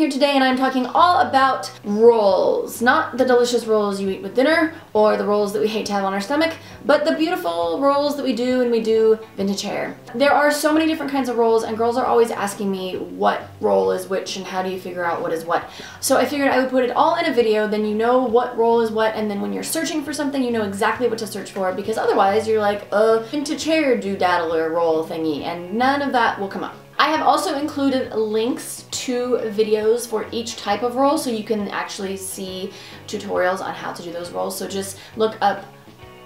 here today and I'm talking all about rolls. Not the delicious rolls you eat with dinner or the rolls that we hate to have on our stomach, but the beautiful rolls that we do and we do vintage hair. There are so many different kinds of rolls and girls are always asking me what roll is which and how do you figure out what is what. So I figured I would put it all in a video, then you know what roll is what, and then when you're searching for something, you know exactly what to search for because otherwise you're like, a vintage hair doodaddler roll thingy, and none of that will come up. I have also included links to videos for each type of roll so you can actually see tutorials on how to do those rolls. So just look up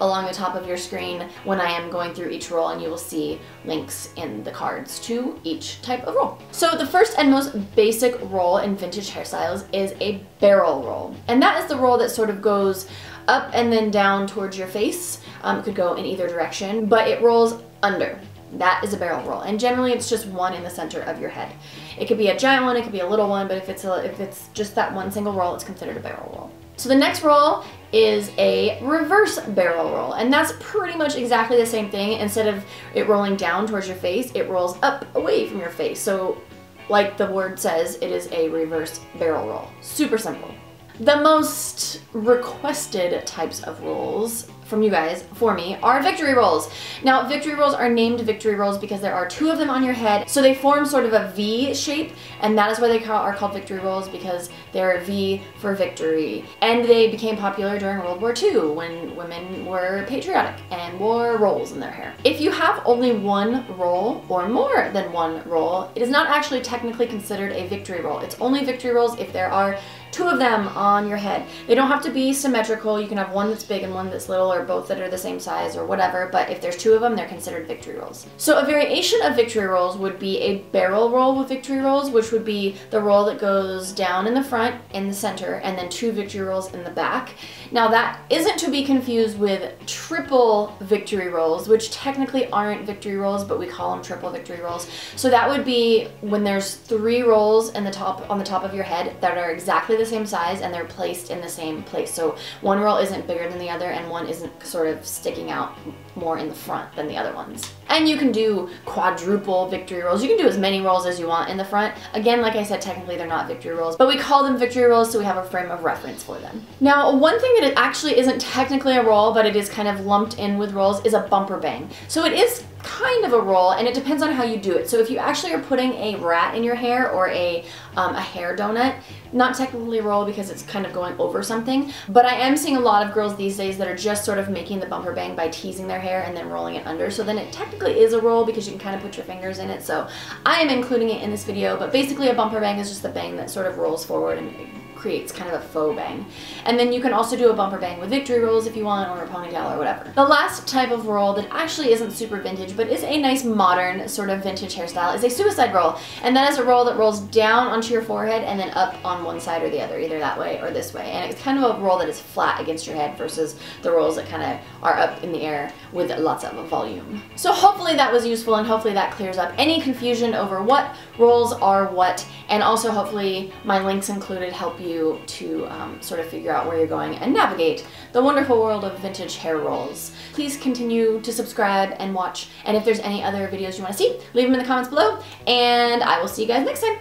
along the top of your screen when I am going through each roll and you will see links in the cards to each type of roll. So the first and most basic roll in vintage hairstyles is a barrel roll. And that is the roll that sort of goes up and then down towards your face. Um, it could go in either direction, but it rolls under. That is a barrel roll, and generally it's just one in the center of your head. It could be a giant one, it could be a little one, but if it's a, if it's just that one single roll, it's considered a barrel roll. So the next roll is a reverse barrel roll, and that's pretty much exactly the same thing. Instead of it rolling down towards your face, it rolls up away from your face. So like the word says, it is a reverse barrel roll. Super simple. The most requested types of rolls from you guys for me are victory rolls. Now victory rolls are named victory rolls because there are two of them on your head so they form sort of a V shape and that is why they are called victory rolls because they're a V for victory and they became popular during World War II when women were patriotic and wore rolls in their hair. If you have only one roll or more than one roll it is not actually technically considered a victory roll. It's only victory rolls if there are two of them on your head. They don't have to be symmetrical. You can have one that's big and one that's little or both that are the same size or whatever, but if there's two of them, they're considered victory rolls. So a variation of victory rolls would be a barrel roll with victory rolls, which would be the roll that goes down in the front, in the center, and then two victory rolls in the back. Now that isn't to be confused with triple victory rolls, which technically aren't victory rolls, but we call them triple victory rolls. So that would be when there's three rolls in the top on the top of your head that are exactly the the same size and they're placed in the same place. So one roll isn't bigger than the other and one isn't sort of sticking out more in the front than the other ones. And you can do quadruple victory rolls. You can do as many rolls as you want in the front. Again, like I said, technically they're not victory rolls, but we call them victory rolls so we have a frame of reference for them. Now, one thing that it actually isn't technically a roll, but it is kind of lumped in with rolls is a bumper bang. So it is kind of a roll and it depends on how you do it. So if you actually are putting a rat in your hair or a, um, a hair donut, not technically a roll because it's kind of going over something, but I am seeing a lot of girls these days that are just sort of making the bumper bang by teasing their hair and then rolling it under. So then it technically is a roll because you can kind of put your fingers in it. So I am including it in this video, but basically a bumper bang is just a bang that sort of rolls forward and creates kind of a faux bang. And then you can also do a bumper bang with victory rolls if you want or a ponytail or whatever. The last type of roll that actually isn't super vintage but is a nice modern sort of vintage hairstyle is a suicide roll. And that is a roll that rolls down onto your forehead and then up on one side or the other, either that way or this way. And it's kind of a roll that is flat against your head versus the rolls that kind of are up in the air with lots of volume. So hopefully that was useful and hopefully that clears up any confusion over what rolls are what and also hopefully my links included help you you to um, sort of figure out where you're going and navigate the wonderful world of vintage hair rolls. Please continue to subscribe and watch, and if there's any other videos you want to see, leave them in the comments below, and I will see you guys next time.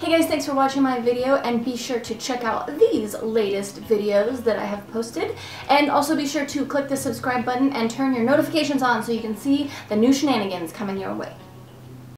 Hey guys, thanks for watching my video and be sure to check out these latest videos that I have posted and also be sure to click the subscribe button and turn your notifications on so you can see the new shenanigans coming your way.